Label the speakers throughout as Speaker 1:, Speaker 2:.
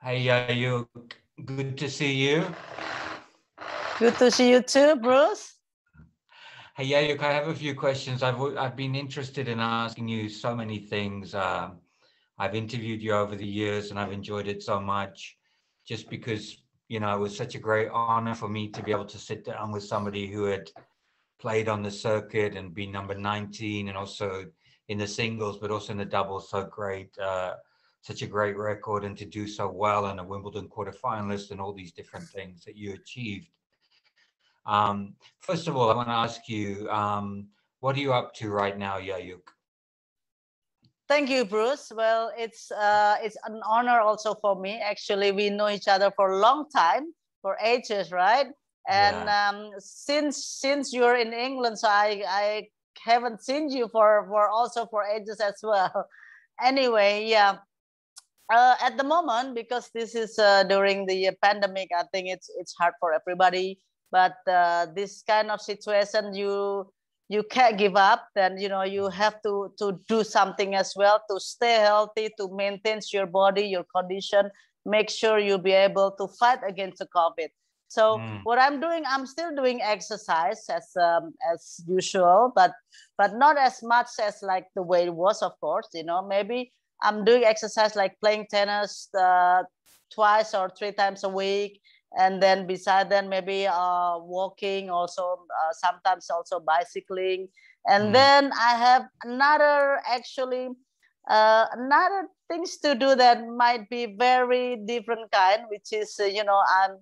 Speaker 1: Hey, you good to see you.
Speaker 2: Good to see you too, Bruce.
Speaker 1: Hey, Yayuk, I have a few questions. I've I've been interested in asking you so many things. Um, I've interviewed you over the years, and I've enjoyed it so much, just because you know it was such a great honor for me to be able to sit down with somebody who had played on the circuit and been number 19, and also in the singles, but also in the doubles. So great. Uh, such a great record and to do so well and a Wimbledon quarterfinalist and all these different things that you achieved. Um, first of all, I want to ask you, um, what are you up to right now, Yayuk?
Speaker 2: Thank you, Bruce. Well, it's uh, it's an honor also for me. Actually, we know each other for a long time, for ages, right? And yeah. um, since since you're in England, so I I haven't seen you for for also for ages as well. Anyway, yeah, uh, at the moment because this is uh, during the pandemic i think it's it's hard for everybody. But uh, this kind of situation you you can't give up. Then you know you have to to do something as well to stay healthy to maintain your body your condition make sure you'll be able to fight against the covid. So mm. what i'm doing i'm still doing exercise as um, as usual but but not as much as like the way it was of course you know. Maybe I'm doing exercise like playing tennis uh, twice or three times a week. And then beside that, maybe uh, walking, also uh, sometimes also bicycling. And mm. then I have another actually uh, another things to do that might be very different kind, which is uh, you know I'm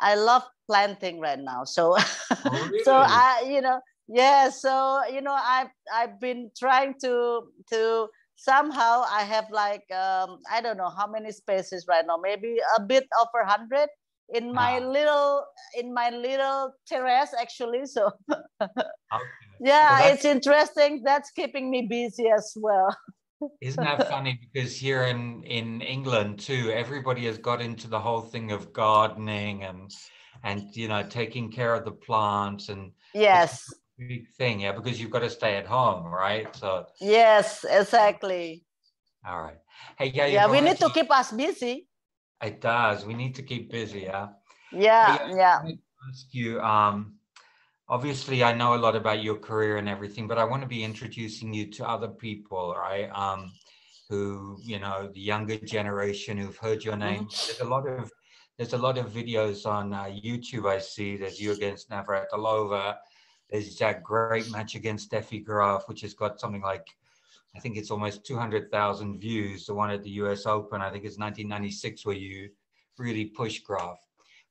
Speaker 2: I love planting right now. So oh, really? so I you know yeah so you know I've I've been trying to to somehow I have like um, I don't know how many spaces right now, maybe a bit over hundred in my little in my little terrace actually. So yeah, well, it's interesting. That's keeping me busy as well.
Speaker 1: Isn't that funny? Because here in in England too, everybody has got into the whole thing of gardening and and you know taking care of the plants and
Speaker 2: yes
Speaker 1: big thing, yeah, because you've got to stay at home, right? So
Speaker 2: yes, exactly.
Speaker 1: All right. Hey, yeah,
Speaker 2: yeah, we need to keep us busy.
Speaker 1: It does. We need to keep busy,
Speaker 2: yeah. Yeah, hey, yeah.
Speaker 1: ask you, um, obviously, I know a lot about your career and everything, but I want to be introducing you to other people, right? Um, who you know, the younger generation who've heard your name. Mm-hmm. There's a lot of there's a lot of videos on uh, YouTube I see. There's you against Navratilova there's that great match against Steffi Graf, which has got something like, I think it's almost 200,000 views. The one at the US Open, I think it's 1996, where you really push Graf.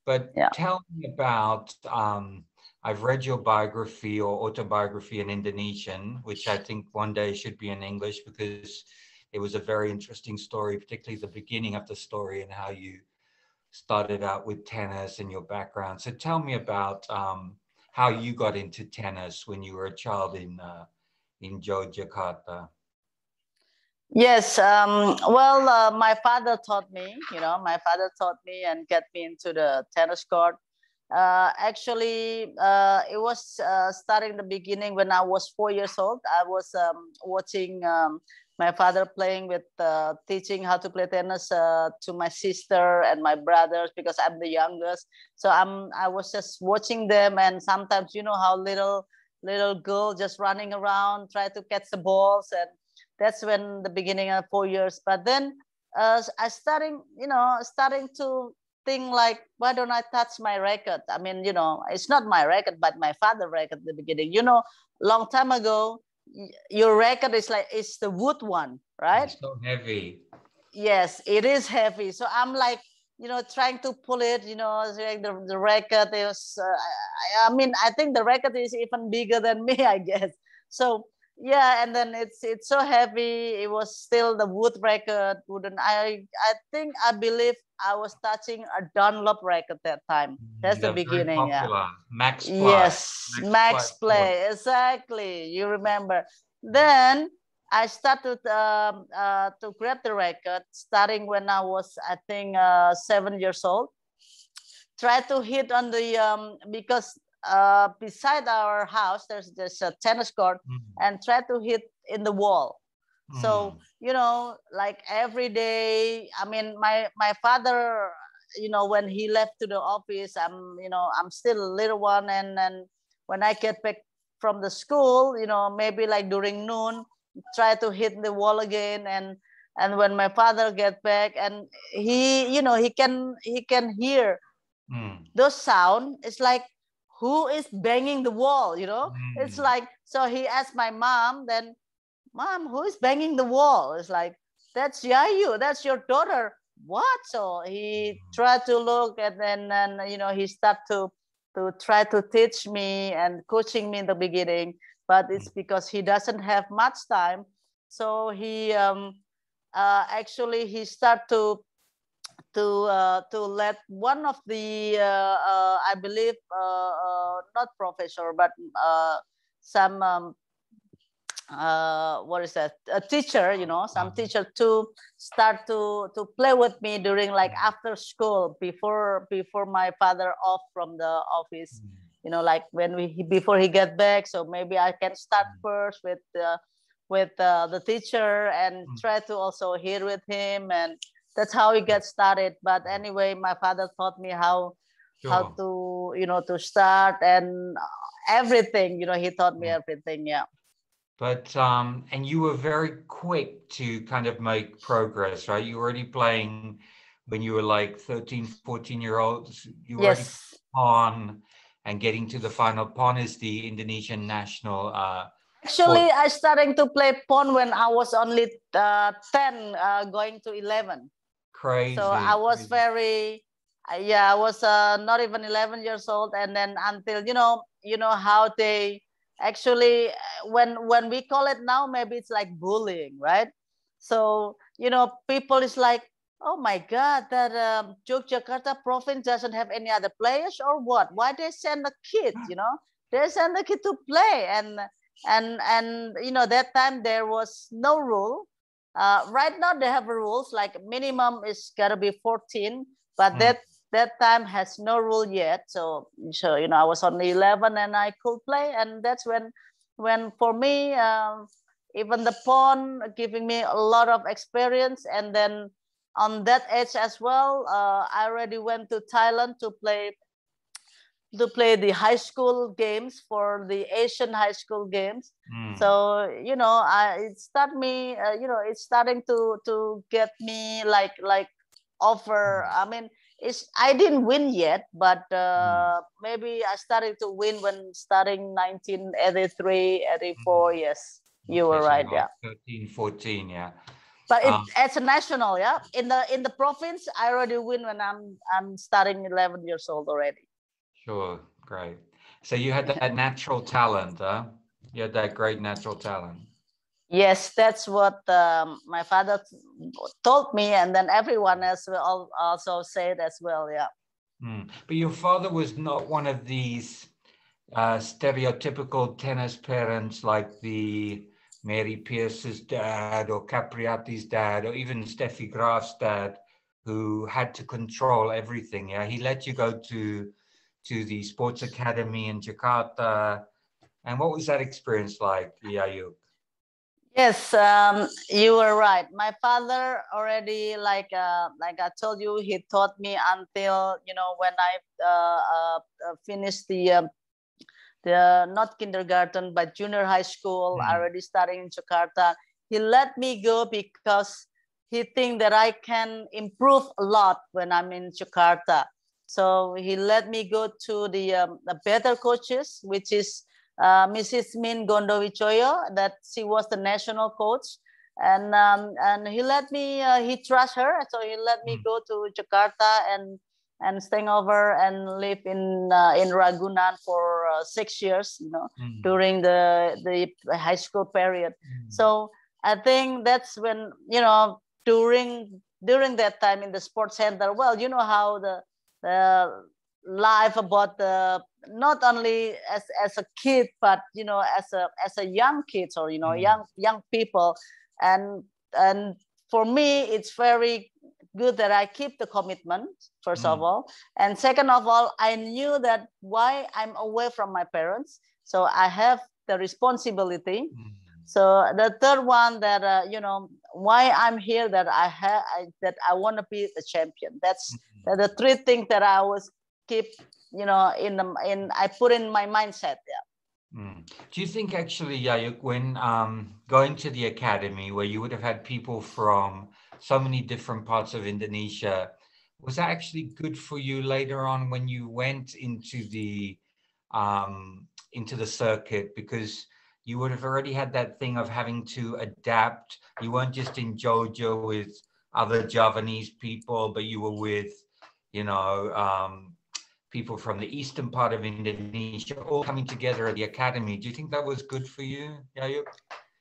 Speaker 1: But yeah. tell me about, um, I've read your biography or autobiography in Indonesian, which I think one day should be in English because it was a very interesting story, particularly the beginning of the story and how you started out with tennis and your background. So tell me about um, how you got into tennis when you were a child in uh, in Yogyakarta.
Speaker 2: Yes, um, well, uh, my father taught me. You know, my father taught me and get me into the tennis court. Uh, actually, uh, it was uh, starting the beginning when I was four years old. I was um, watching um, my father playing with uh, teaching how to play tennis uh, to my sister and my brothers because I'm the youngest. So I'm I was just watching them, and sometimes you know how little little girl just running around try to catch the balls, and that's when the beginning of four years. But then uh, I starting you know starting to think like why don't I touch my record? I mean you know it's not my record but my father record at the beginning. You know long time ago your record is like it's the wood one, right?
Speaker 1: It's so heavy.
Speaker 2: Yes, it is heavy. So I'm like, you know, trying to pull it. You know, the the record is. Uh, I, I mean, I think the record is even bigger than me. I guess. So yeah and then it's it's so heavy it was still the wood record wooden i i think i believe i was touching a dunlop record that time that's the beginning yeah Maxply. yes max, Maxply, play. exactly you remember then i started um, uh, to grab the record starting when i was i think uh, seven years old try to hit on the um, because uh, beside our house, there's there's a tennis court, mm-hmm. and try to hit in the wall. So,
Speaker 1: Mm.
Speaker 2: you know, like every day, I mean, my my father, you know, when he left to the office, I'm, you know, I'm still a little one. And then when I get back from the school, you know, maybe like during noon, try to hit the wall again. And and when my father get back and he, you know, he can he can hear
Speaker 1: Mm.
Speaker 2: those sound. It's like who is banging the wall, you know? It's
Speaker 1: Mm.
Speaker 2: like so he asked my mom, then mom, who is banging the wall? It's like, that's Yayuk, that's your daughter. What? So he tried to look and then and you know he started to to try to teach me and coaching me in the beginning, but it's because he doesn't have much time. So he um uh, actually he start to to uh, to let one of the uh, uh, I believe uh, uh, not professor but uh, some um, uh, what is that? A teacher you know some
Speaker 1: Uh-huh.
Speaker 2: teacher to start to to play with me during like after school before before my father off from the office
Speaker 1: Mm.
Speaker 2: you know like when we before he get back. So maybe i can start first with the with uh, the teacher and try to also hear with him and that's how we get started. But anyway my father taught me how how to you know to start and everything you know he taught me everything yeah
Speaker 1: But um, and you were very quick to kind of make progress, right? You were already playing when you were like 13, 14 year olds. You were
Speaker 2: yes
Speaker 1: on and getting to the final. PON is the Indonesian national. Uh,
Speaker 2: actually i starting to play PON when i was only uh, 10 uh, going to 11
Speaker 1: crazy.
Speaker 2: so i was very uh, yeah i was uh, not even 11 years old and then until you know you know how they actually when when we call it now maybe it's like bullying right? So you know people is like oh my god that um, Yogyakarta province doesn't have any other players or what? Why they send the kid you know? They send the kid to play. And and and you know that time there was no rule. Uh, right now they have rules like minimum is gotta be 14 but
Speaker 1: Mm.
Speaker 2: that that time has no rule yet. So so you know i was only 11 and i could play. And that's when when for me um, even the PON giving me a lot of experience. And then on that age as well uh, i already went to thailand to play to play the high school games for the asian high school games.
Speaker 1: Mm.
Speaker 2: so you know i it start me uh, you know it's starting to to get me like like offer i mean it's i didn't win yet but uh, maybe i started to win when starting 1983 84 yes you were right yeah
Speaker 1: like 13, 14, yeah.
Speaker 2: but it,
Speaker 1: Um,
Speaker 2: as a national yeah in the in the province i already win when i'm i'm starting 11 years old already
Speaker 1: Sure, great. So you had that natural talent, huh? You had that great natural talent.
Speaker 2: Yes, that's what um, my father told me, and then everyone else will also say it as well. Yeah.
Speaker 1: Mm. But your father was not one of these uh, stereotypical tennis parents like the Mary Pierce's dad or Capriati's dad or even Steffi Graf's dad who had to control everything. Yeah, he let you go to to the sports academy in Jakarta. And what was that experience like, Yayuk?
Speaker 2: Yes, um, you were right. My father already, like uh, like I told you, he taught me until you know when I uh, uh, uh, finished the um, the not kindergarten but junior high school.
Speaker 1: Mm.
Speaker 2: Already starting in Jakarta. He let me go because he think that I can improve a lot when I'm in Jakarta. So he let me go to the, um, the better coaches, which is uh, Mrs. Mien Gondowidjojo, that she was the national coach. And um, and he let me, uh, he trust her. So he let me
Speaker 1: Mm.
Speaker 2: go to Jakarta and and staying over and live in uh, in Ragunan for uh, six years, you know,
Speaker 1: Mm.
Speaker 2: during the the high school period.
Speaker 1: Mm.
Speaker 2: So I think that's when you know during during that time in the sports center. Well, you know how the the life about the not only as as a kid, but you know as a as a young kids or you know
Speaker 1: Mm.
Speaker 2: young young people, and and for me it's very good that I keep the commitment first of
Speaker 1: Mm.
Speaker 2: all, and second of all, I knew that why I'm away from my parents, so I have the responsibility
Speaker 1: Mm.
Speaker 2: So the third one that uh, you know why I'm here that I have that I want to be the champion. That's mm-hmm. the three things that I always keep you know in the in I put in my mindset. Yeah.
Speaker 1: Mm. Do you think actually, Yayuk, when um, going to the academy where you would have had people from so many different parts of Indonesia, was that actually good for you later on when you went into the um, into the circuit because you would have already had that thing of having to adapt. You weren't just in Jogja with other Javanese people, but you were with, you know, um, people from the eastern part of Indonesia all coming together at the academy. Do you think that was good for you, Yayuk?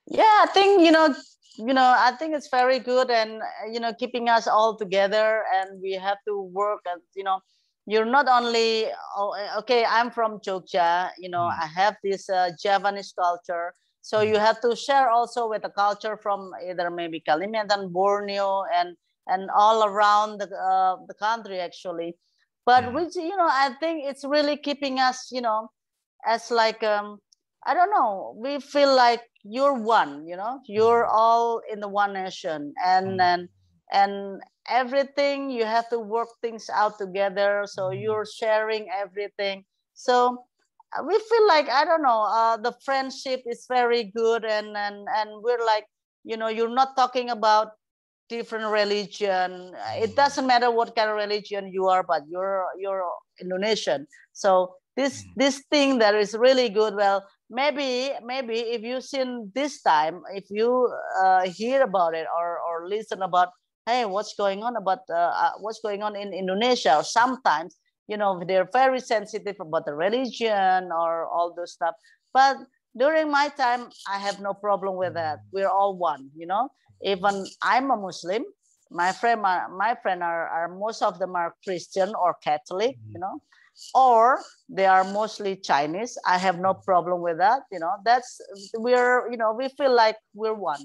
Speaker 2: Yeah, I think, you know, you know, I think it's very good and, you know, keeping us all together and we have to work and, you know, you're not only oh, okay i'm from jogja you know mm. i have this uh, javanese culture so mm. you have to share also with the culture from either maybe kalimantan borneo and and all around the, uh, the country actually but mm. which you know i think it's really keeping us you know as like um i don't know we feel like you're one you know you're mm. all in the one nation and mm. and and everything you have to work things out together so mm-hmm. you're sharing everything so uh, we feel like i don't know uh, the friendship is very good and and and we're like you know you're not talking about different religion it mm-hmm. doesn't matter what kind of religion you are but you're you're indonesian so this mm-hmm. this thing that is really good well maybe maybe if you seen this time if you uh, hear about it or or listen about hey, what's going on about uh, uh, what's going on in Indonesia? Or sometimes, you know, they're very sensitive about the religion or all those stuff. But during my time, I have no problem with that. We're all one, you know. Even I'm a Muslim. My friend, my, my friend are, are most of them are Christian or Catholic, you know, or they are mostly Chinese. I have no problem with that. You know, that's we're you know we feel like we're one.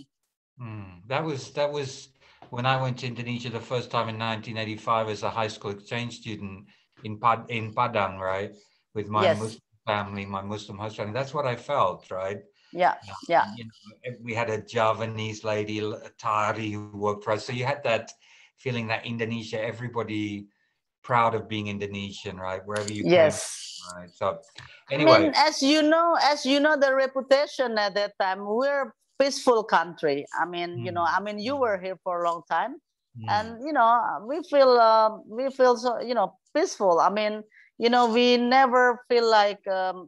Speaker 1: Mm, that was that was when I went to Indonesia the first time in 1985 as a high school exchange student in Pad in Padang, right, with my yes. Muslim family, my Muslim host family. That's what I felt, right?
Speaker 2: Yeah, yeah. You
Speaker 1: know, we had a Javanese lady, Tari, who worked for us. So you had that feeling that Indonesia, everybody proud of being Indonesian, right? Wherever you
Speaker 2: yes.
Speaker 1: Right. So anyway, I mean,
Speaker 2: as you know, as you know, the reputation at that time, we're peaceful country. I mean, mm. you know, I mean, you were here for a long time, mm. and you know, we feel uh, we feel so you know peaceful. I mean, you know, we never feel like um,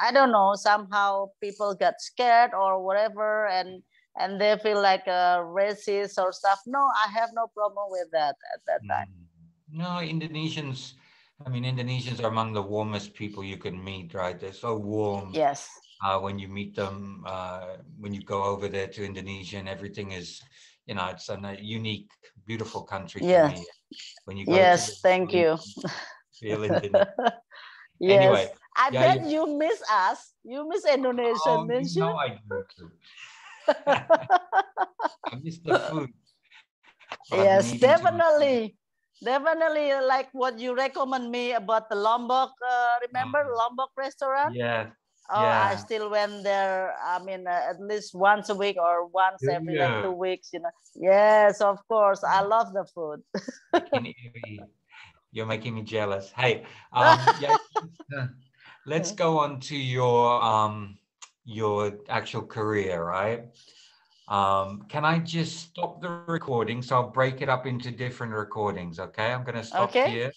Speaker 2: I don't know. Somehow people get scared or whatever, and and they feel like uh, racist or stuff. No, I have no problem with that at that time. Mm.
Speaker 1: No, Indonesians. I mean, Indonesians are among the warmest people you can meet, right? They're so warm.
Speaker 2: Yes
Speaker 1: uh, when you meet them, uh, when you go over there to Indonesia and everything is, you know, it's a unique, beautiful country
Speaker 2: me. When you go yes, thank you. Yes. Anyway, I yeah, bet you, you miss us. You miss Indonesia, oh, didn't you?
Speaker 1: No, I do. I miss the food.
Speaker 2: yes, definitely. Definitely like what you recommend me about the Lombok, uh, remember oh. Lombok restaurant?
Speaker 1: Yeah,
Speaker 2: Oh, yeah. I still went there. I mean, uh, at least once a week or once every like two weeks. You know. Yes, of course. I love the food.
Speaker 1: You're making me jealous. Hey, um, yeah, let's go on to your um your actual career, right? Um, can I just stop the recording? So I'll break it up into different recordings. Okay, I'm going to stop okay. here